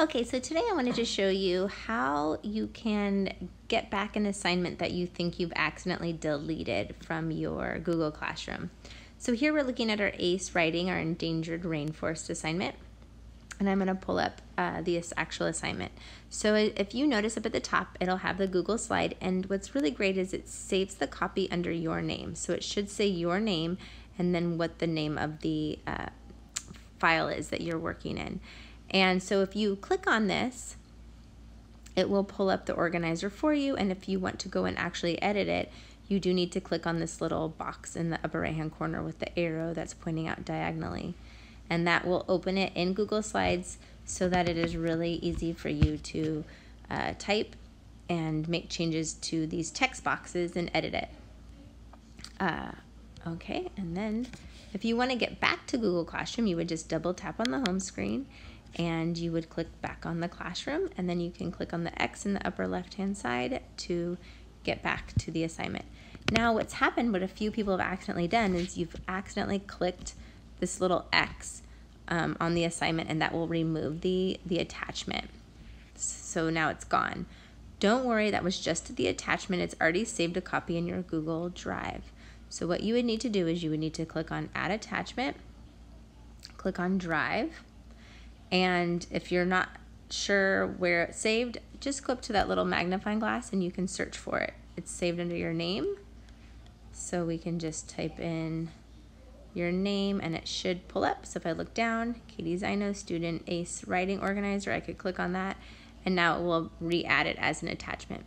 Okay, so today I wanted to show you how you can get back an assignment that you think you've accidentally deleted from your Google Classroom. So here we're looking at our ACE Writing, our Endangered Rainforest assignment. And I'm going to pull up uh, the actual assignment. So if you notice up at the top, it'll have the Google slide. And what's really great is it saves the copy under your name. So it should say your name and then what the name of the uh, file is that you're working in. And so if you click on this, it will pull up the organizer for you. And if you want to go and actually edit it, you do need to click on this little box in the upper right hand corner with the arrow that's pointing out diagonally. And that will open it in Google Slides so that it is really easy for you to uh, type and make changes to these text boxes and edit it. Uh, okay, and then if you want to get back to Google Classroom, you would just double tap on the home screen and you would click back on the classroom and then you can click on the X in the upper left hand side to get back to the assignment. Now what's happened, what a few people have accidentally done is you've accidentally clicked this little X um, on the assignment and that will remove the, the attachment. So now it's gone. Don't worry, that was just the attachment. It's already saved a copy in your Google Drive. So what you would need to do is you would need to click on Add Attachment, click on Drive, and if you're not sure where it's saved, just up to that little magnifying glass and you can search for it. It's saved under your name. So we can just type in your name and it should pull up. So if I look down, Katie Zino, student ACE writing organizer, I could click on that and now it will re-add it as an attachment.